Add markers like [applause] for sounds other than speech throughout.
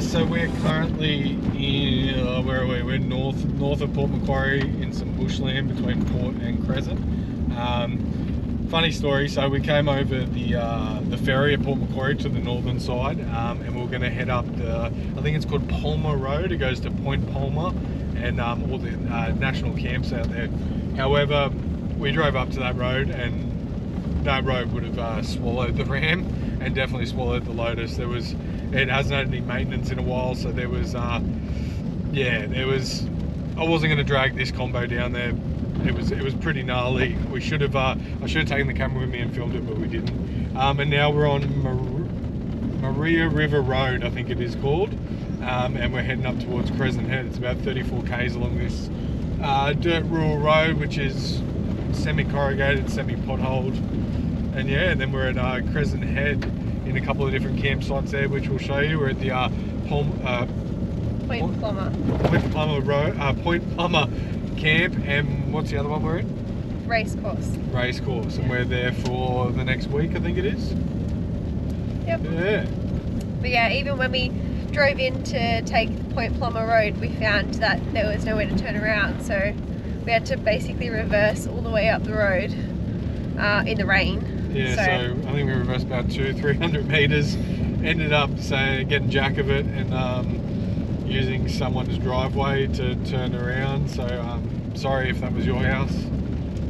so we're currently in uh, where are we? We're north north of Port Macquarie in some bushland between Port and Crescent. Um, funny story. So we came over the uh, the ferry at Port Macquarie to the northern side, um, and we are going to head up the I think it's called Palmer Road. It goes to Point Palmer and um, all the uh, national camps out there. However, we drove up to that road and that road would have uh, swallowed the [laughs] ram and definitely swallowed the Lotus. There was, it hasn't had any maintenance in a while, so there was, uh, yeah, there was. I wasn't going to drag this combo down there. It was it was pretty gnarly. We should have uh, I should have taken the camera with me and filmed it, but we didn't. Um, and now we're on Mar Maria River Road, I think it is called, um, and we're heading up towards Crescent Head. It's about 34 k's along this uh, dirt rural road, which is semi-corrugated, semi-potholed and yeah, and then we're at uh, Crescent Head in a couple of different campsites there, which we'll show you. We're at the uh, Palm, uh, Point Plomer. Point Plomer Road, uh, Point Plomer Camp, and what's the other one we're in? Race course. Race course, and we're there for the next week, I think it is. Yep. Yeah. But yeah, even when we drove in to take Point Plomer Road, we found that there was nowhere to turn around, so we had to basically reverse all the way up the road uh, in the rain yeah, so, so I think we reversed about two, three hundred meters. Ended up say getting jack of it and um, using someone's driveway to turn around. So um, sorry if that was your house,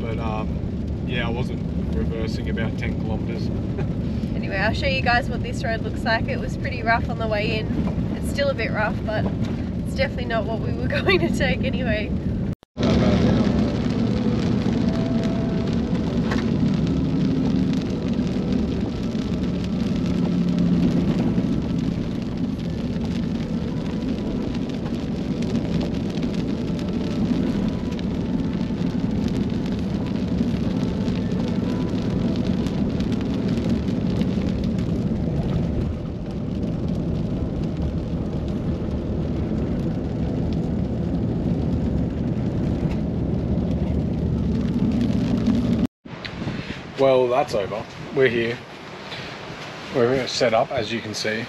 but um, yeah, I wasn't reversing about ten kilometers. [laughs] anyway, I'll show you guys what this road looks like. It was pretty rough on the way in. It's still a bit rough, but it's definitely not what we were [laughs] going to take anyway. Well, that's over. We're here. We're set up, as you can see.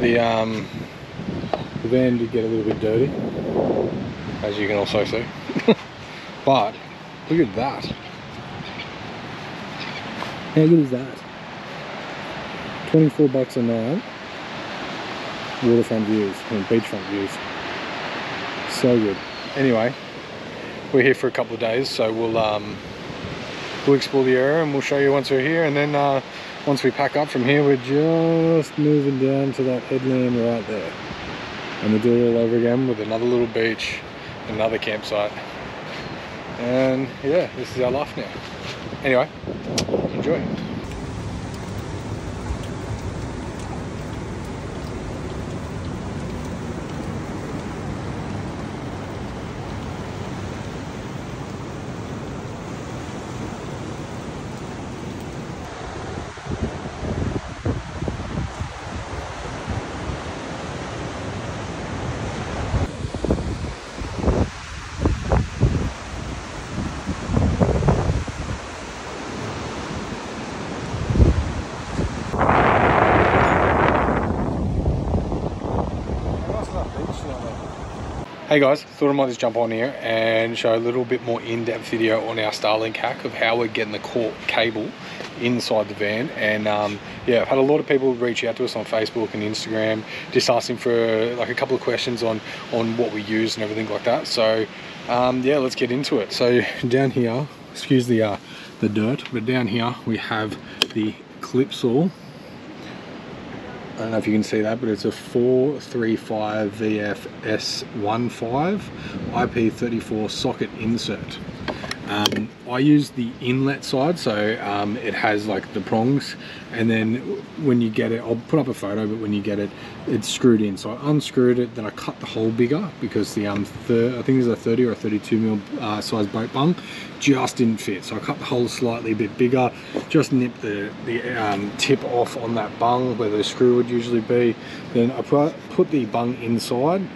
The, um, the van did get a little bit dirty, as you can also see. [laughs] but, look at that. How good is that? 24 bucks a night. Waterfront views and beachfront views. So good. Anyway, we're here for a couple of days, so we'll um, we'll explore the area and we'll show you once we're here. And then uh, once we pack up from here we're just moving down to that headland right there. And we'll do it all over again with another little beach another campsite. And yeah this is our life now. Anyway enjoy Hey guys, thought I might just jump on here and show a little bit more in-depth video on our Starlink hack of how we're getting the core cable inside the van. And um, yeah I've had a lot of people reach out to us on Facebook and Instagram just asking for like a couple of questions on on what we use and everything like that. So um, yeah let's get into it. So down here excuse the uh, the dirt but down here we have the Clipsal I don't know if you can see that, but it's a 435 VFS15 IP34 socket insert. Um, I use the inlet side, so um, it has like the prongs, and then when you get it, I'll put up a photo, but when you get it, it's screwed in. So I unscrewed it, then I cut the hole bigger because the um, I think it's a 30 or a 32 mil uh, size boat bung, just didn't fit. So I cut the hole slightly a bit bigger, just nipped the, the um, tip off on that bung where the screw would usually be. Then I put the bung inside,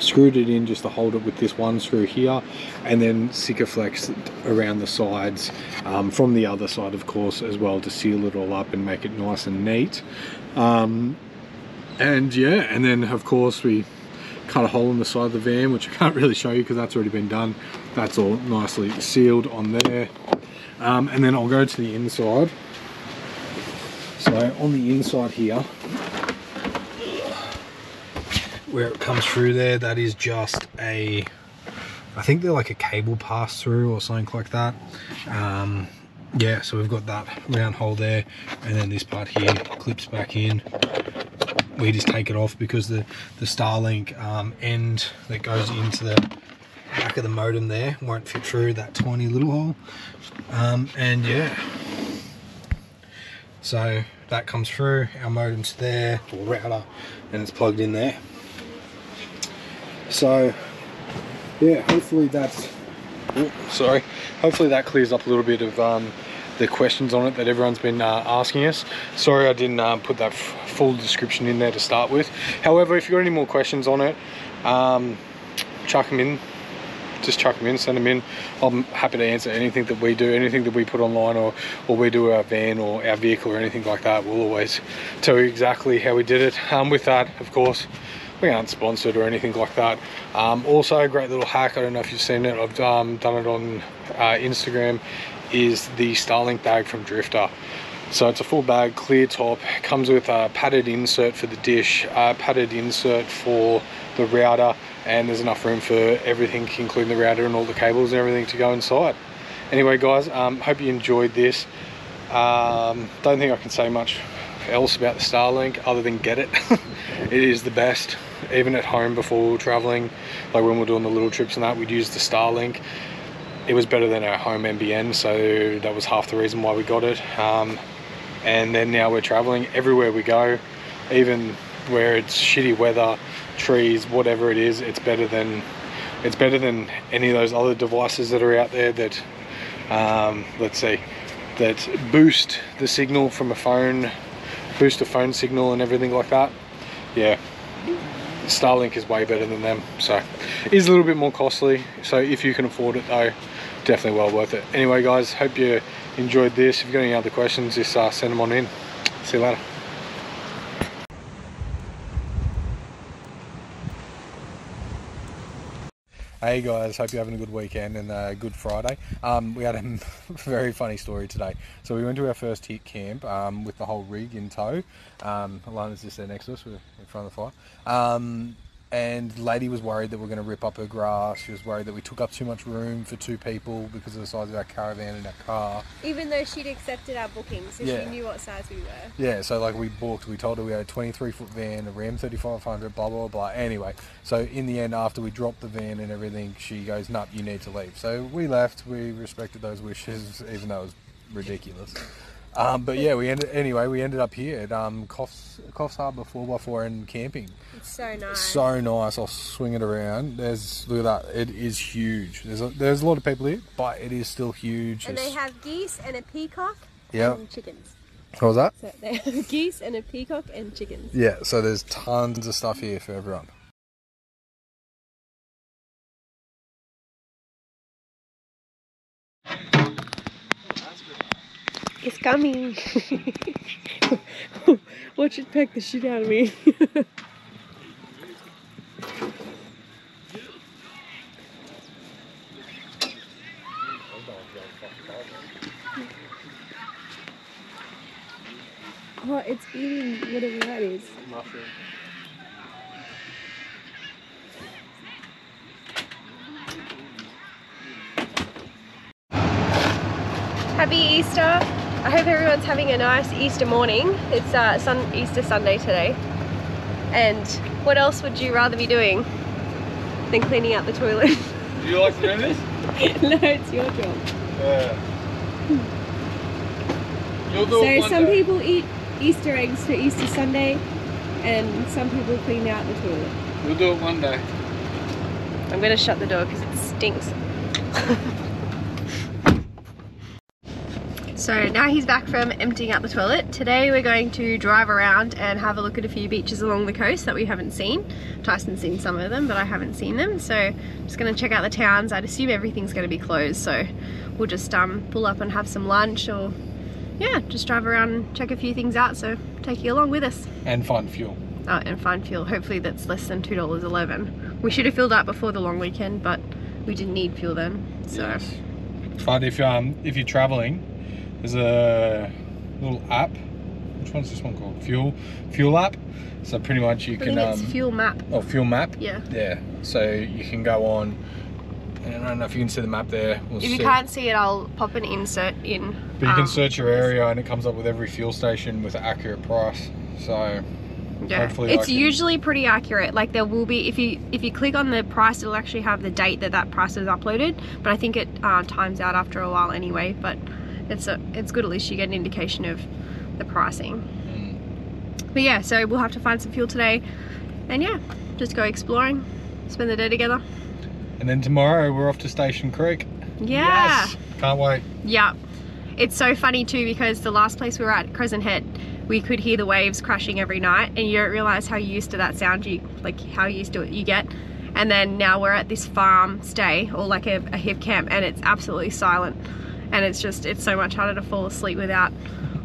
screwed it in just to hold it with this one screw here and then Sikaflex around the sides um, from the other side of course as well to seal it all up and make it nice and neat um, and yeah, and then of course we cut a hole in the side of the van, which I can't really show you because that's already been done. That's all nicely sealed on there. Um, and then I'll go to the inside. So on the inside here, where it comes through there, that is just a, I think they're like a cable pass through or something like that. Um, yeah, so we've got that round hole there, and then this part here clips back in. We just take it off because the, the Starlink um, end that goes into the back of the modem there won't fit through that tiny little hole. Um, and yeah, so that comes through, our modem's there, router, and it's plugged in there. So yeah, hopefully that's, oh, sorry, hopefully that clears up a little bit of um, the questions on it that everyone's been uh, asking us. Sorry I didn't uh, put that full description in there to start with. However, if you've got any more questions on it, um, chuck them in. Just chuck them in, send them in. I'm happy to answer anything that we do, anything that we put online or, or we do our van or our vehicle or anything like that. We'll always tell you exactly how we did it. Um, with that, of course, we aren't sponsored or anything like that. Um, also, a great little hack, I don't know if you've seen it, I've um, done it on uh, Instagram, is the Starlink bag from Drifter. So it's a full bag, clear top, comes with a padded insert for the dish, a padded insert for the router, and there's enough room for everything, including the router and all the cables and everything to go inside. Anyway, guys, um, hope you enjoyed this. Um, don't think I can say much else about the Starlink other than get it. [laughs] it is the best. Even at home before we were traveling, like when we we're doing the little trips and that, we'd use the Starlink. It was better than our home NBN, so that was half the reason why we got it. Um, and then now we're traveling everywhere we go, even where it's shitty weather, trees, whatever it is, it's better than it's better than any of those other devices that are out there that um, let's see that boost the signal from a phone boost a phone signal and everything like that yeah Starlink is way better than them so it is a little bit more costly. So if you can afford it though definitely well worth it. Anyway guys hope you enjoyed this. If you've got any other questions just uh, send them on in. See you later Hey guys, hope you're having a good weekend and a good Friday. Um, we had a [laughs] very funny story today. So we went to our first hip camp um, with the whole rig in tow. Um, Alana's just there next to us, we're in front of the fire. Um, and lady was worried that we're going to rip up her grass. She was worried that we took up too much room for two people because of the size of our caravan and our car. Even though she'd accepted our booking, so Yeah. she knew what size we were. Yeah, so like we booked, we told her we had a 23 foot van, a Ram 3500, blah, blah, blah. Anyway, so in the end, after we dropped the van and everything, she goes, Nope, you need to leave. So we left, we respected those wishes, even though it was ridiculous. Um, but yeah, we ended, anyway, we ended up here at um, Coffs, Coffs Harbour 4x4 and camping. It's so nice. So nice. I'll swing it around. There's look at that. It is huge. There's a, there's a lot of people here, but it is still huge. and they have geese and a peacock Yeah. and chickens. What was that? So [laughs] they have geese and a peacock and chickens. Yeah. So there's tons of stuff here for everyone. Coming. [laughs] Watch it peck the shit out of me. [laughs] oh, it's eating whatever that is. Mushroom. Happy Easter. I hope everyone's having a nice Easter morning. It's uh, sun Easter Sunday today. And what else would you rather be doing than cleaning out the toilet? [laughs] Do you like to do this? [laughs] no, it's your job. Yeah. So some day. people eat Easter eggs for Easter Sunday and some people clean out the toilet. We'll do it one day. I'm gonna shut the door because it stinks. [laughs] so now he's back from emptying out the toilet. Today we're going to drive around and have a look at a few beaches along the coast that we haven't seen. Tyson's seen some of them, but I haven't seen them. So I'm just gonna check out the towns. I'd assume everything's gonna be closed, so we'll just um, pull up and have some lunch or yeah, just drive around and check a few things out. So take you along with us. And find fuel. uh, and find fuel. Hopefully that's less than $2.11. We should have filled up before the long weekend, but we didn't need fuel then. So Yes. But if um if you're traveling, there's a little app. Which one's this one called? Fuel Fuel app. So pretty much you I can think it's um fuel map. oh fuel map. Yeah. Yeah. So you can go on. And I don't know if you can see the map there. We'll If you see. can't see it, I'll pop an insert in. But you can um, search your area and it comes up with every fuel station with an accurate price. So Yeah, Hopefully it's usually pretty accurate. Like there will be if you if you click on the price, it'll actually have the date that that price is uploaded. But I think it uh, times out after a while anyway. But it's a it's good at least you get an indication of the pricing. mm, But yeah, so we'll have to find some fuel today, and yeah, just go exploring, spend the day together. and then tomorrow we're off to Station Creek. Yeah. Yes. Can't wait. Yeah. It's so funny too because the last place we were at, Crescent Head, we could hear the waves crashing every night and you don't realize how used to that sound you like how used to it you get. And then now we're at this farm stay or like a, a hip camp and it's absolutely silent. And it's just it's so much harder to fall asleep without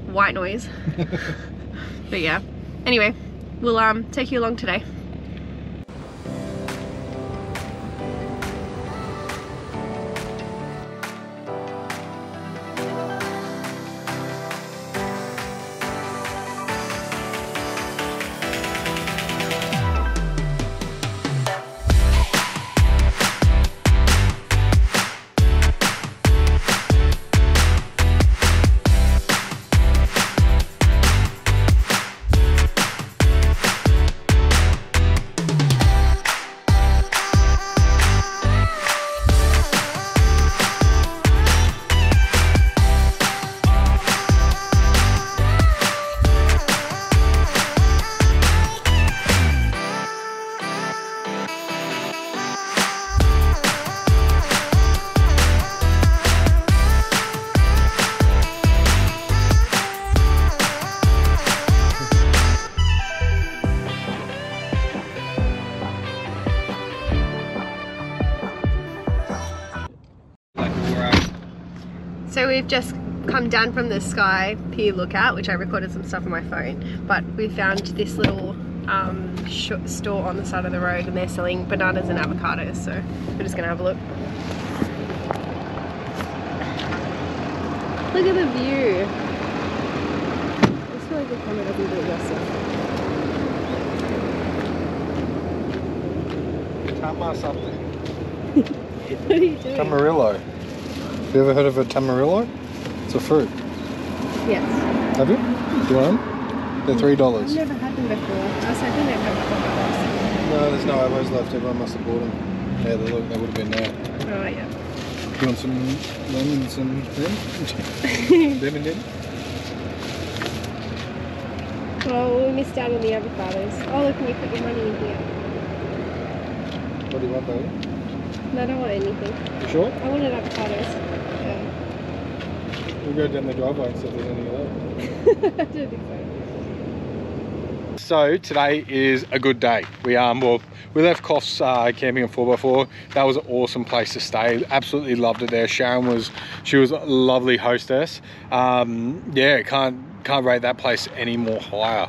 white noise. [laughs] but yeah. Anyway, we'll um take you along today. Down from the Sky Pier lookout, which I recorded some stuff on my phone, but we found this little um, sh- store on the side of the road and they're selling bananas and avocados, so we're just gonna have a look. Look at the view. I just feel like the camera doesn't do it justice. Tama something. [laughs] What are you doing? Tamarillo. Have you ever heard of a tamarillo? It's a fruit. Yes. Have you? Do you want them? They're three dollars. I've never had them before. I was hoping they'd have. No, there's no avos left. Everyone must have bought them. Yeah, they look. They would have been there. Oh yeah. You want some them and some them? [laughs] and them? Oh, we missed out on the avocados. Oh, look, can you put your money in here? What do you want, baby? No, I don't want anything. You sure? I wanted avocados. Yeah. We'll go down the driveway and see if there's any of those. I don't think so. So today is a good day. We um well we left Coffs uh, camping in 4x4. That was an awesome place to stay. Absolutely loved it there. Sharon was she was a lovely hostess. Um, yeah, can't can't rate that place any more higher.